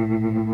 Mm-hmm.